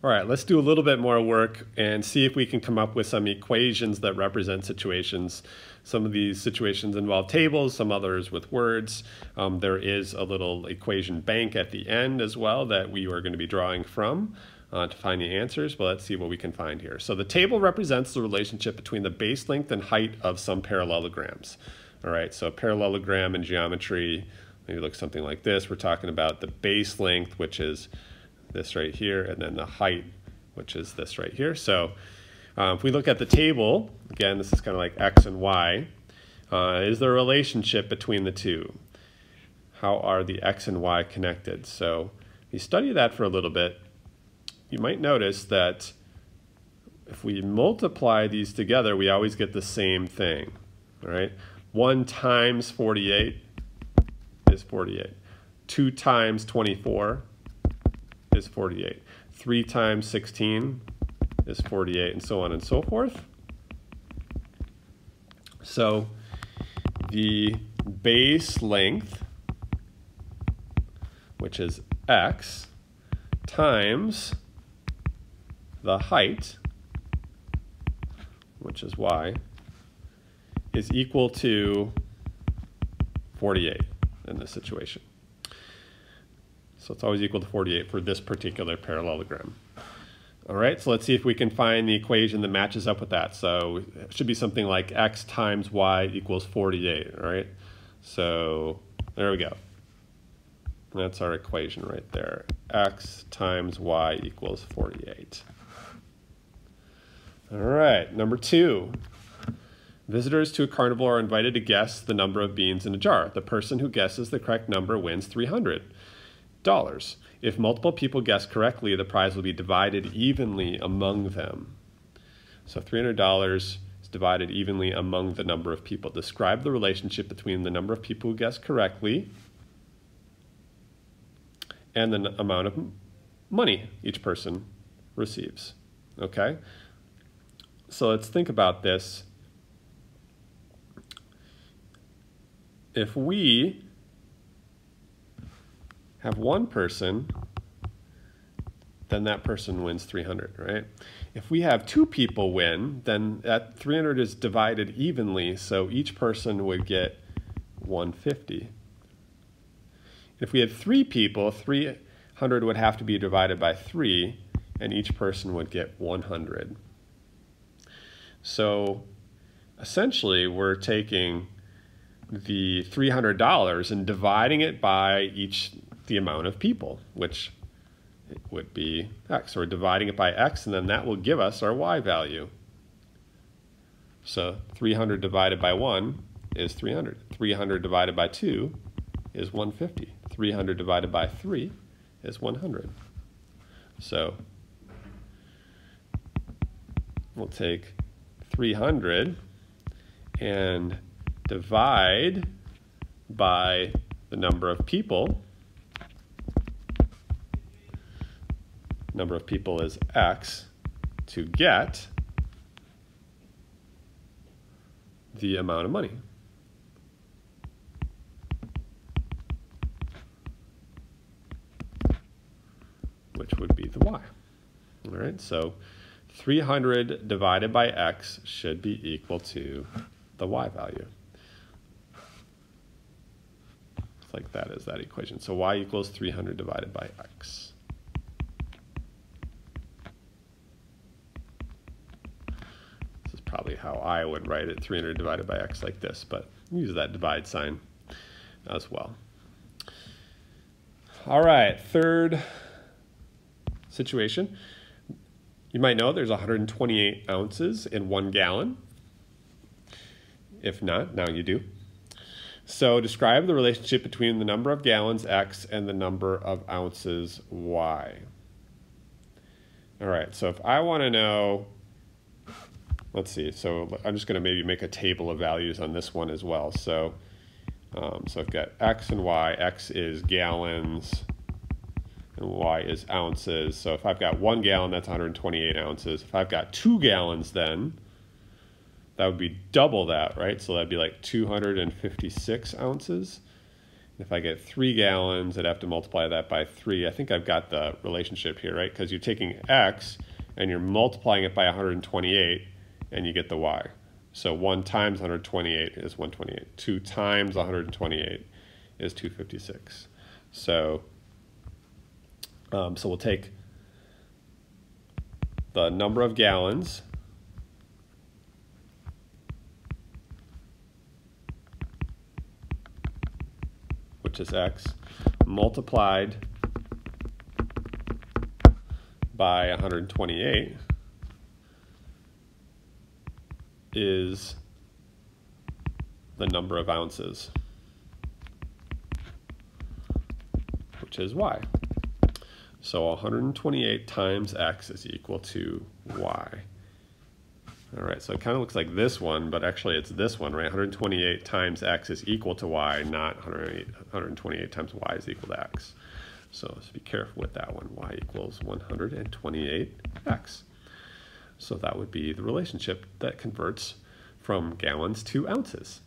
All right, let's do a little bit more work and see if we can come up with some equations that represent situations. Some of these situations involve tables, some others with words. Um, there is a little equation bank at the end as well that we are going to be drawing from uh, to find the answers, but let's see what we can find here. So the table represents the relationship between the base length and height of some parallelograms. All right, so parallelogram in geometry maybe looks something like this. We're talking about the base length, which is this right here, and then the height, which is this right here. So uh, if we look at the table, again, this is kind of like x and y, uh, is there a relationship between the two? How are the x and y connected? So if you study that for a little bit, you might notice that if we multiply these together, we always get the same thing, all right? 1 times 48 is 48. 2 times 24 is 48. 3 times 16 is 48, and so on and so forth. So the base length, which is x, times the height, which is y, is equal to 48 in this situation. So it's always equal to 48 for this particular parallelogram. All right, so let's see if we can find the equation that matches up with that. So it should be something like x times y equals 48, all right? So there we go. That's our equation right there. x times y equals 48. All right, number two. Visitors to a carnival are invited to guess the number of beans in a jar. The person who guesses the correct number wins 300 dollars. If multiple people guess correctly, the prize will be divided evenly among them. So $300 is divided evenly among the number of people. Describe the relationship between the number of people who guess correctly and the amount of money each person receives. Okay? So let's think about this. If we have one person, then that person wins 300, right? If we have two people win, then that 300 is divided evenly, so each person would get 150. If we had three people, 300 would have to be divided by three, and each person would get 100. So essentially, we're taking the $300 and dividing it by each the amount of people, which would be x. So we're dividing it by x, and then that will give us our y value. So 300 divided by 1 is 300. 300 divided by 2 is 150. 300 divided by 3 is 100. So we'll take 300 and divide by the number of people number of people is x to get the amount of money. Which would be the y. All right, so 300 divided by x should be equal to the y value. It's like that is that equation. So y equals 300 divided by x. how I would write it, 300 divided by x like this, but use that divide sign as well. All right, third situation. You might know there's 128 ounces in one gallon. If not, now you do. So describe the relationship between the number of gallons x and the number of ounces y. All right, so if I want to know let's see. So I'm just going to maybe make a table of values on this one as well. So, um, so I've got X and Y. X is gallons and Y is ounces. So if I've got one gallon, that's 128 ounces. If I've got two gallons, then that would be double that, right? So that'd be like 256 ounces. If I get three gallons, I'd have to multiply that by three. I think I've got the relationship here, right? Because you're taking X and you're multiplying it by 128 and you get the Y. So 1 times 128 is 128. 2 times 128 is 256. So, um, so we'll take the number of gallons which is x, multiplied by 128 is the number of ounces, which is y. So 128 times x is equal to y. All right, so it kind of looks like this one, but actually it's this one, right? 128 times x is equal to y, not 128 times y is equal to x. So let's be careful with that one. y equals 128x. So that would be the relationship that converts from gallons to ounces.